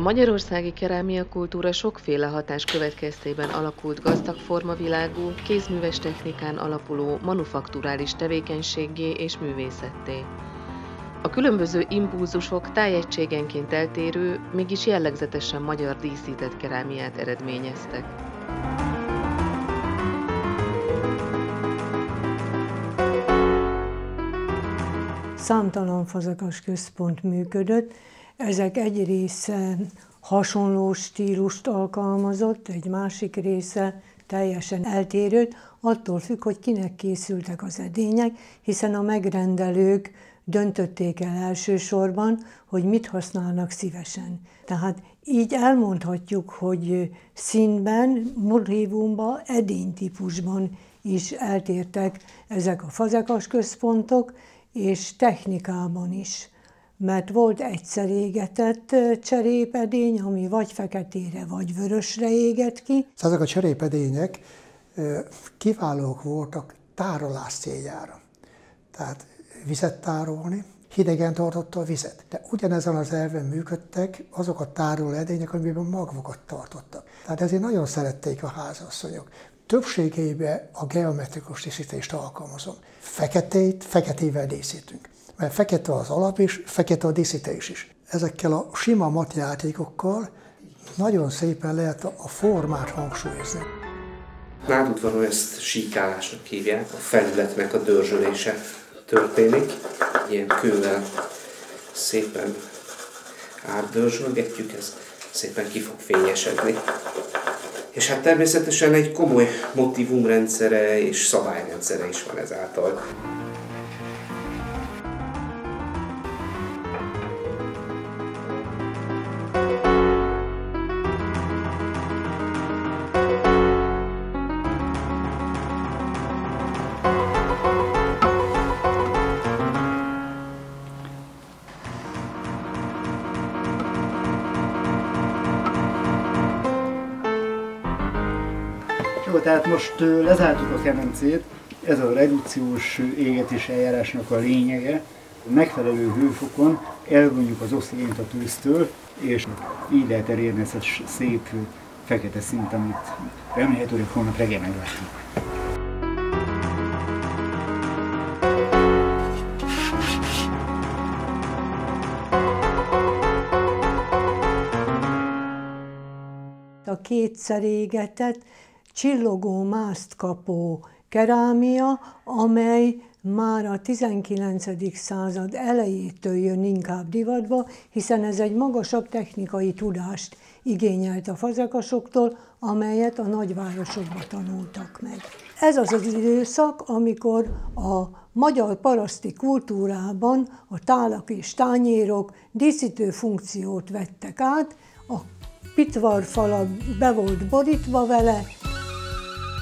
magyarországi kerámia kultúra sokféle hatás következtében alakult gazdag formavilágú, kézműves technikán alapuló manufakturális tevékenységé és művészetté. A különböző impulzusok tájegységenként eltérő, mégis jellegzetesen magyar díszített kerámiát eredményeztek. Számtalan fazekas központ működött, ezek egy része hasonló stílust alkalmazott, egy másik része teljesen eltérőt, attól függ, hogy kinek készültek az edények, hiszen a megrendelők döntötték el elsősorban, hogy mit használnak szívesen. Tehát így elmondhatjuk, hogy színben, motivumban, edénytípusban is eltértek ezek a fazekas központok, és technikában is. Mert volt egyszer égetett cserépedény, ami vagy feketére, vagy vörösre égett ki. Ezek a cserépedények kiválók voltak tárolás céljára. Tehát vizet tárolni, hidegen tartotta a vizet. De ugyanezen az elven működtek azok a tároló edények, amiben magvokat tartottak. Tehát ezért nagyon szerették a házasszonyok. Többségében a geometrikus díszítést alkalmazom. Feketét, feketével díszítünk. Mert fekete az alap is, fekete a díszítés is. Ezekkel a sima matjátékokkal nagyon szépen lehet a formát hangsúlyozni. Nádudvaron ezt síkálásnak hívják, a felületnek a dörzsölése történik. Ilyen kővel szépen átdörzsölgetjük, ez szépen ki fog fényesedni. És hát természetesen egy komoly motivumrendszere és szabályrendszere is van ezáltal. Tehát most lezártuk a kemencét, ez a redukciós égetés eljárásnak a lényege. Megfelelő hőfokon elvonjuk az oxigént a tűztől, és így lehet elérni ezt a szép fekete szint, amit remélhetőleg holnap reggel meglátjuk. A kétszer égetett, csillogó mászt kapó kerámia, amely már a 19. század elejétől jön inkább divatba, hiszen ez egy magasabb technikai tudást igényelt a fazekasoktól, amelyet a nagyvárosokban tanultak meg. Ez az az időszak, amikor a magyar paraszti kultúrában a tálak és tányérok díszítő funkciót vettek át, a pitvarfala be volt borítva vele,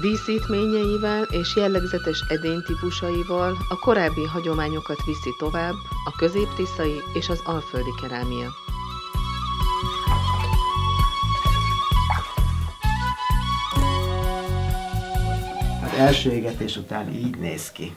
Díszítményeivel és jellegzetes edénytípusaival a korábbi hagyományokat viszi tovább a középtiszai és az alföldi kerámia. Az első égetés után így néz ki.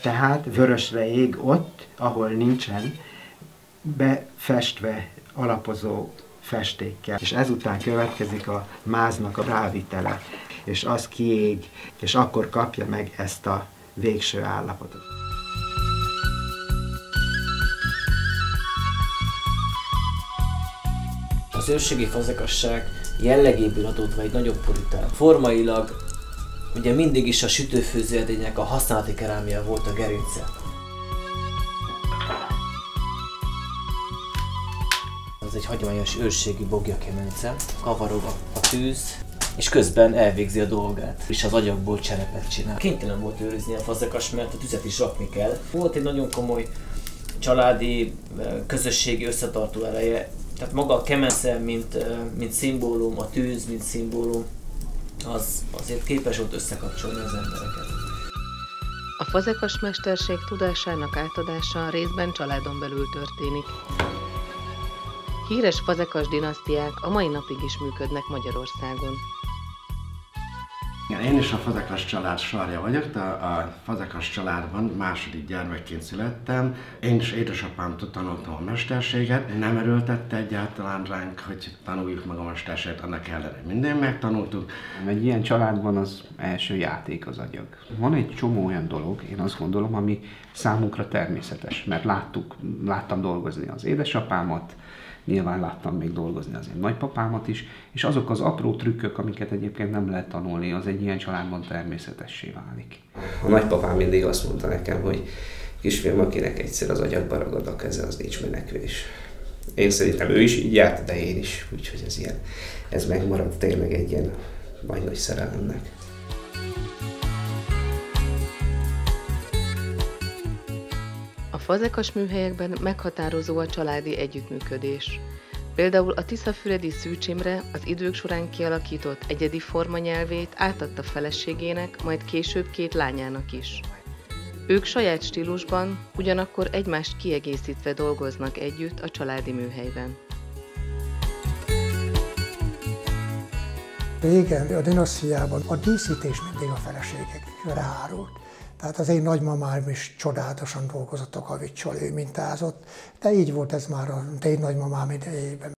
Tehát vörösre ég ott, ahol nincsen befestve alapozó festékkel. És ezután következik a máznak a rávitele, és az kiég, és akkor kapja meg ezt a végső állapotot. Az őrségi fazekasság jellegéből adódva egy nagyobb puritán. Formailag ugye mindig is a sütőfőző edények, a használati kerámia volt a gerince. Ez egy hagyományos őrségi bogyakemence, kavarog a, a tűz, és közben elvégzi a dolgát, és az agyagból cserepet csinál. Kénytelen volt őrizni a fazekas, mert a tüzet is rakni kell. Volt egy nagyon komoly családi, közösségi összetartó eleje, tehát maga a kemence, mint, mint szimbólum, a tűz, mint szimbólum, az azért képes volt összekapcsolni az embereket. A fazekas mesterség tudásának átadása részben családon belül történik. Híres fazekas dinasztiák a mai napig is működnek Magyarországon. Igen, én is a Fazekas család sarja vagyok, de a Fazekas családban második gyermekként születtem. Én is édesapámtól tanultam a mesterséget. Nem erőltette egyáltalán ránk, hogy tanuljuk meg a mesterséget, annak ellenére minden megtanultuk. Egy ilyen családban az első játék az agyag. Van egy csomó olyan dolog, én azt gondolom, ami számunkra természetes, mert láttuk, láttam dolgozni az édesapámat, Nyilván láttam még dolgozni az én nagypapámat is, és azok az apró trükkök, amiket egyébként nem lehet tanulni, az egy ilyen családban természetessé válik. A nagypapám mindig azt mondta nekem, hogy kisfiam, akinek egyszer az agyakba ragad a keze, az nincs menekvés. Én szerintem ő is így járt, de én is, úgyhogy ez ilyen, ez megmaradt tényleg egy ilyen nagy nagy szerelemnek. Fazekas műhelyekben meghatározó a családi együttműködés. Például a Tiszafüredi Szűcs az idők során kialakított egyedi formanyelvét átadta feleségének, majd később két lányának is. Ők saját stílusban, ugyanakkor egymást kiegészítve dolgoznak együtt a családi műhelyben. Régen a dinasztiában a díszítés mindig a feleségek rárult. Tehát az én nagymamám is csodálatosan dolgozott a kavicsal, ő mintázott, de így volt ez már a én nagymamám idejében.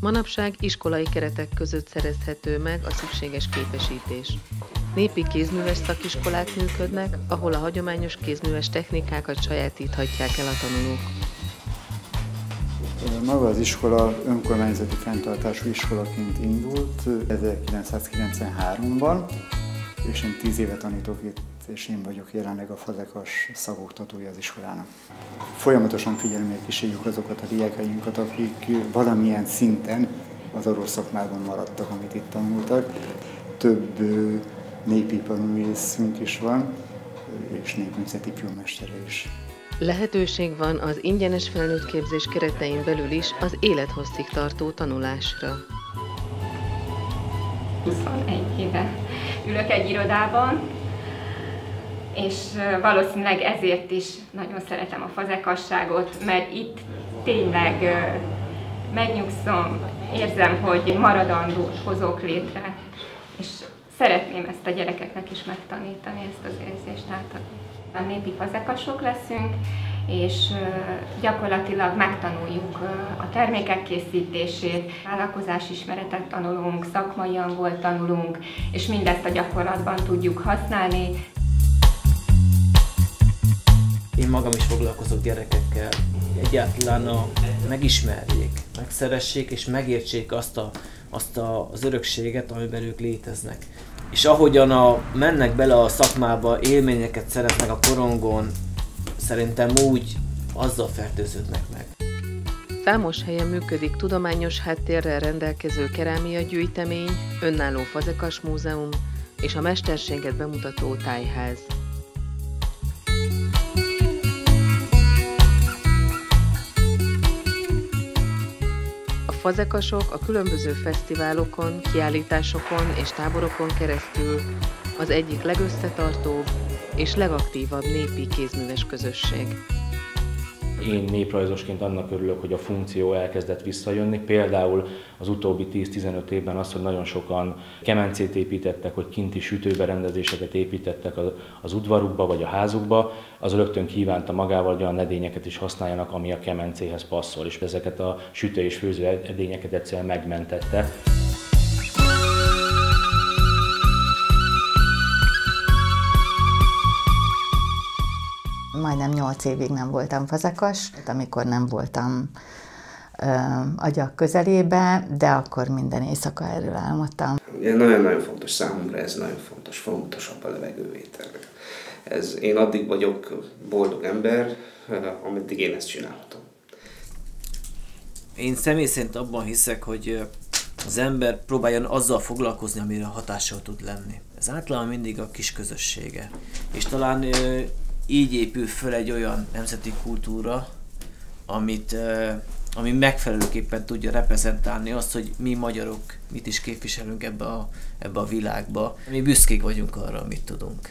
Manapság iskolai keretek között szerezhető meg a szükséges képesítés. Népi kézműves szakiskolák működnek, ahol a hagyományos kézműves technikákat sajátíthatják el a tanulók. Maga az iskola önkormányzati fenntartású iskolaként indult 1993-ban, és én tíz éve tanítok itt és én vagyok jelenleg a fazekas szagoktatója az iskolának. Folyamatosan figyelemmel kísérjük azokat a diákainkat, akik valamilyen szinten az orosz szakmában maradtak, amit itt tanultak. Több népiparművészünk is van, és népművészeti filmmestere is. Lehetőség van az ingyenes felnőttképzés keretein belül is az élethosszig tartó tanulásra. 21 éve ülök egy irodában, és valószínűleg ezért is nagyon szeretem a fazekasságot, mert itt tényleg megnyugszom, érzem, hogy maradandót hozok létre, és szeretném ezt a gyerekeknek is megtanítani, ezt az érzést átadni. A népi fazekasok leszünk, és gyakorlatilag megtanuljuk a termékek készítését, vállalkozás ismeretet tanulunk, szakmai angol tanulunk, és mindezt a gyakorlatban tudjuk használni. Én magam is foglalkozok gyerekekkel. Egyáltalán a, megismerjék, megszeressék és megértsék azt, a, azt a, az örökséget, amiben ők léteznek. És ahogyan a, mennek bele a szakmába, élményeket szereznek a korongon, szerintem úgy azzal fertőződnek meg. Számos helyen működik tudományos háttérrel rendelkező kerámia gyűjtemény, önálló fazekas múzeum és a mesterséget bemutató tájház. fazekasok a különböző fesztiválokon, kiállításokon és táborokon keresztül az egyik legösszetartóbb és legaktívabb népi kézműves közösség. Én néprajzosként annak örülök, hogy a funkció elkezdett visszajönni. Például az utóbbi 10-15 évben az, hogy nagyon sokan kemencét építettek, hogy kinti sütőberendezéseket építettek az udvarukba vagy a házukba, az rögtön kívánta magával, hogy olyan edényeket is használjanak, ami a kemencéhez passzol, és ezeket a sütő és főző edényeket egyszerűen megmentette. Majdnem nyolc évig nem voltam fazekas, amikor nem voltam ö, agyak közelébe, de akkor minden éjszaka erről álmodtam. Nagyon-nagyon fontos számomra, ez nagyon fontos, fontosabb a levegővétel. Ez, én addig vagyok boldog ember, ameddig én ezt csinálhatom. Én személy szerint abban hiszek, hogy az ember próbáljon azzal foglalkozni, amire hatással tud lenni. Ez általában mindig a kis közössége. És talán így épül föl egy olyan nemzeti kultúra, amit, ami megfelelőképpen tudja reprezentálni azt, hogy mi magyarok mit is képviselünk ebbe a, ebbe a világba. Mi büszkék vagyunk arra, amit tudunk.